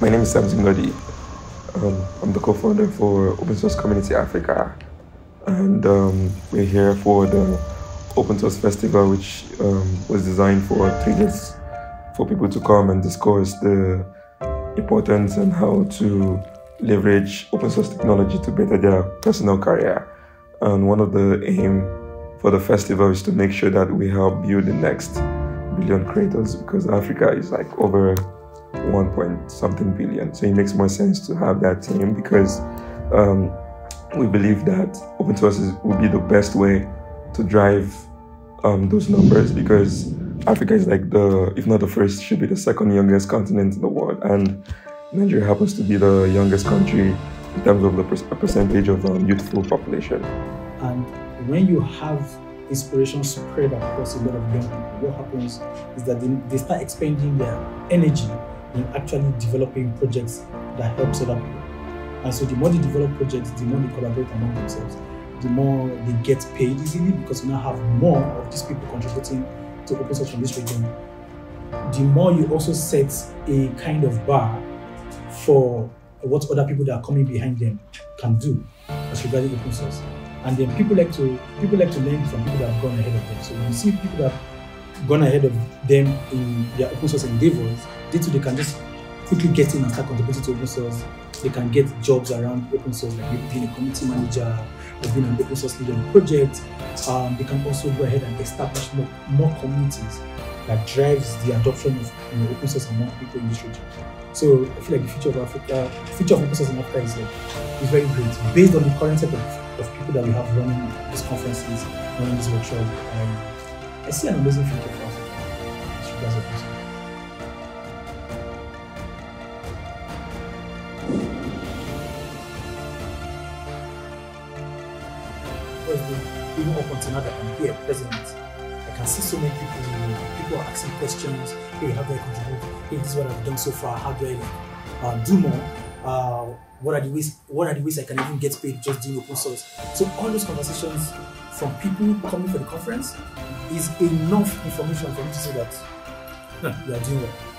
My name is Samson Goddy. Um, I'm the co-founder for Open Source Community Africa, and um, we're here for the Open Source Festival, which um, was designed for three days for people to come and discuss the importance and how to leverage open source technology to better their personal career. And one of the aim for the festival is to make sure that we help build the next billion creators because Africa is like over one point something billion. So it makes more sense to have that team because um, we believe that open source will be the best way to drive um, those numbers because Africa is like the, if not the first, should be the second youngest continent in the world. And Nigeria happens to be the youngest country in terms of the per- percentage of um, youthful population. And when you have inspiration spread across a lot of young people, what happens is that they, they start expending their energy in actually developing projects that helps other people. And so the more they develop projects, the more they collaborate among themselves, the more they get paid easily because you now have more of these people contributing to open source from this region. The more you also set a kind of bar for what other people that are coming behind them can do as regarding open source. And then people like to people like to learn from people that have gone ahead of them. So when you see people that gone ahead of them in their open source endeavors, they too they can just quickly get in and start contributing to open source. They can get jobs around open source, like being a community manager or being an open source leader on project. Um, they can also go ahead and establish more, more communities that drives the adoption of you know, open source among people in this region. So I feel like the future of Africa, the future of open source in Africa is, is very great. Based on the current set of, of people that we have running these conferences, running this workshop, um, I see an amazing future for source. Because even up until now that I'm here, I can see so many people, people are asking questions, hey, how do I contribute? Hey, this is what I've done so far, how do I uh, do more? Uh, what are the ways what are the ways I can even get paid just doing open source? So all those conversations from people coming for the conference is enough information for me to say that "Huh, you are doing well.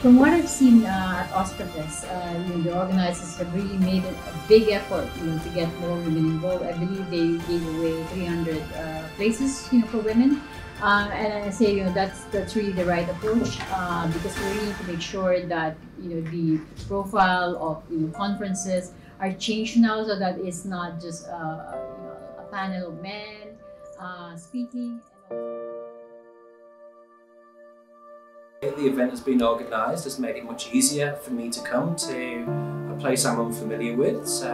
From what I've seen uh, at OSCAFest, uh, you know, the organizers have really made a, a big effort, you know, to get more women involved. I believe they gave away 300 uh, places, you know, for women. Uh, and I say, you know, that's that's really the right approach uh, because we really need to make sure that you know the profile of you know conferences are changed now so that it's not just uh, you know, a panel of men uh, speaking. The event has been organised has made it much easier for me to come to a place I'm unfamiliar with. So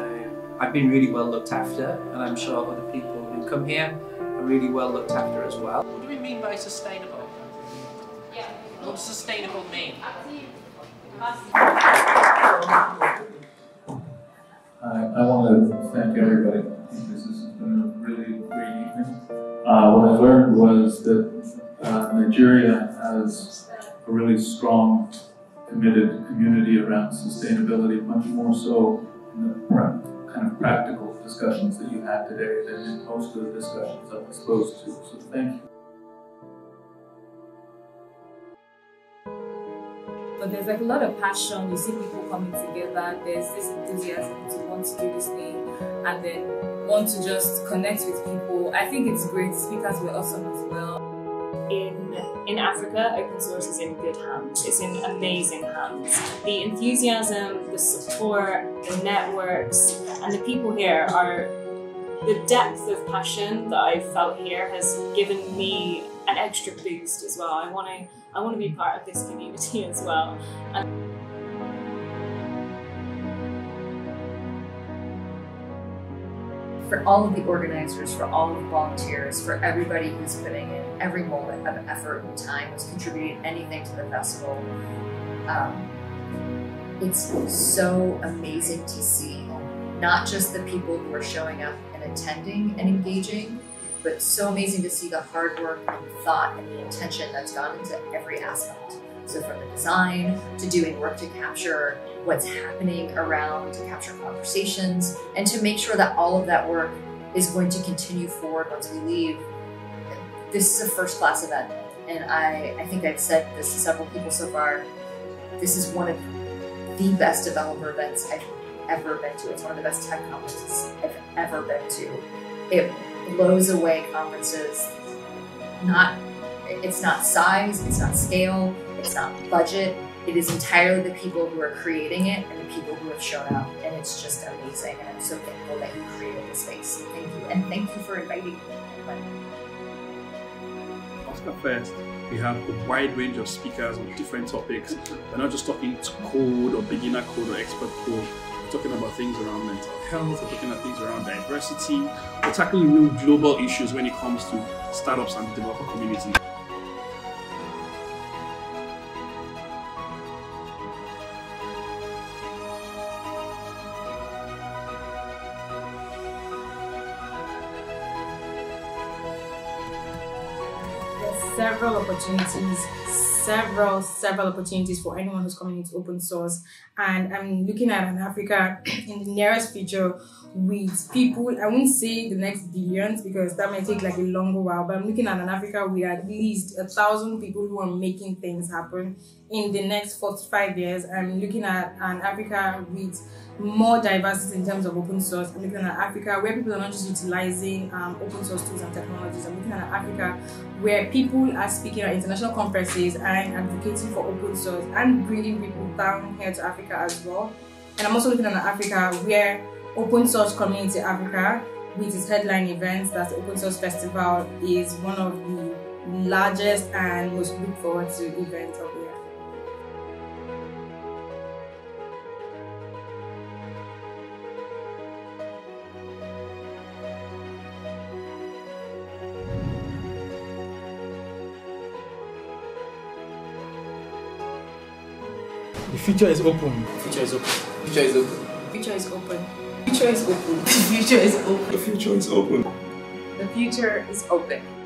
I've been really well looked after, and I'm sure other people who come here are really well looked after as well. What do we mean by sustainable? Yeah. What does sustainable mean? I, I want to thank everybody. This has been a really great evening. Uh, what I learned was that uh, Nigeria has a really strong, committed community around sustainability, much more so in the kind of practical discussions that you had today than in most of the discussions I'm exposed to. So thank you. But there's like a lot of passion. You see people coming together. There's this enthusiasm to want to do this thing and then want to just connect with people. I think it's great. Speakers were awesome as well. in in Africa, open source is in good hands. It's in amazing hands. The enthusiasm, the support, the networks, and the people here are the depth of passion that I've felt here has given me an extra boost as well. I want to I want to be part of this community as well. For all of the organizers, for all of the volunteers, for everybody who's putting in every moment of effort and time, who's contributing anything to the festival. Um, it's so amazing to see not just the people who are showing up and attending and engaging, but so amazing to see the hard work and thought and the intention that's gone into every aspect. So from the design to doing work to capture what's happening around, to capture conversations, and to make sure that all of that work is going to continue forward once we leave. this is a first class event. And I, I think I've said this to several people so far. This is one of the best developer events I've ever been to. It's one of the best tech conferences I've ever been to. It blows away conferences. Not, it's not size, it's not scale, it's not budget. It is entirely the people who are creating it and the people who have shown up, and it's just amazing. And I'm so thankful that you created this space. Thank you, and thank you for inviting me. OSCA Fest, we have a wide range of speakers on different topics. We're not just talking to code or beginner code or expert code. We're talking about things around mental health. We're talking about things around diversity. We're tackling real global issues when it comes to startups and the developer community. Several opportunities, several, several opportunities for anyone who's coming into open source. And I'm looking at an Africa in the nearest future with people, I won't say the next billions because that might take like a longer while, but I'm looking at an Africa with at least a thousand people who are making things happen in the next 45 years. I'm looking at an Africa with more diversity in terms of open source. I'm looking at Africa where people are not just utilizing um, open source tools and technologies. I'm looking at Africa where people are speaking at international conferences and advocating for open source and bringing people down here to Africa as well. And I'm also looking at Africa where Open Source Community Africa, with its headline events, that's the Open Source Festival, is one of the largest and most looked forward to events of the year. The future is open. Future is open. Future is open. Future is open. Future is open. The future is open. The future is open. The future is open.